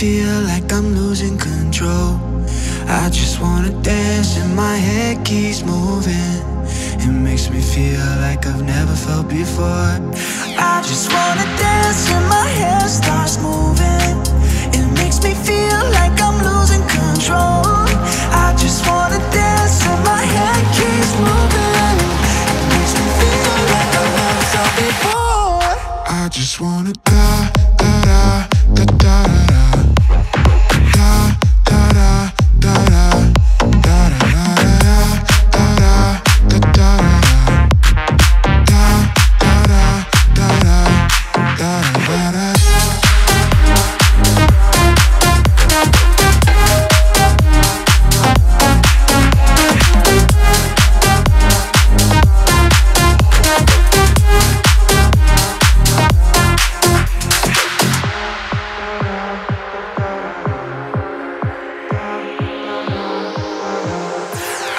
feel like I'm losing control. I just wanna dance and my head keeps moving. It makes me feel like I've never felt before. I just wanna dance and my head starts moving. It makes me feel like I'm losing control. I just wanna dance and my head keeps moving. It makes me feel like I've never felt before. I just wanna da da da da da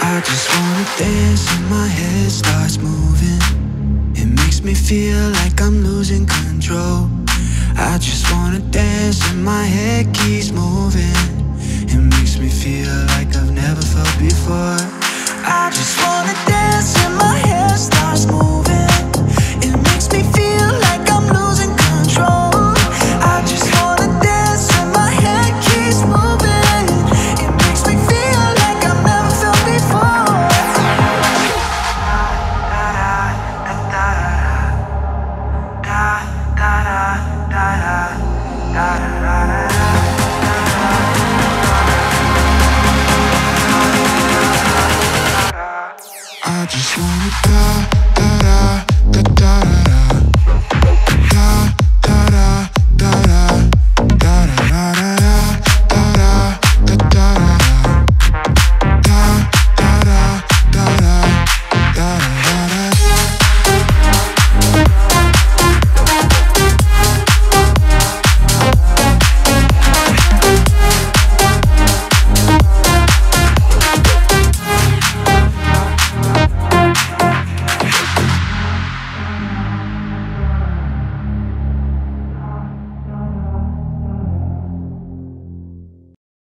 I just wanna dance and my head starts moving. Makes me feel like I'm losing control. I just wanna dance and my head keeps moving. It makes me feel I just wanna da da da da da.